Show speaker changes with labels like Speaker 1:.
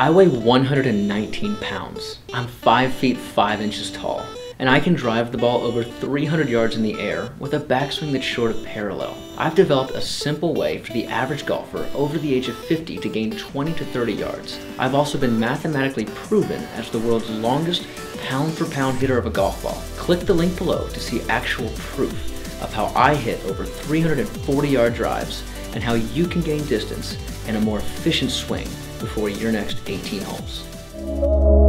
Speaker 1: I weigh 119 pounds. I'm 5 feet 5 inches tall, and I can drive the ball over 300 yards in the air with a backswing that's short of parallel. I've developed a simple way for the average golfer over the age of 50 to gain 20 to 30 yards. I've also been mathematically proven as the world's longest pound for pound hitter of a golf ball. Click the link below to see actual proof of how I hit over 340 yard drives and how you can gain distance and a more efficient swing before your next 18 holes.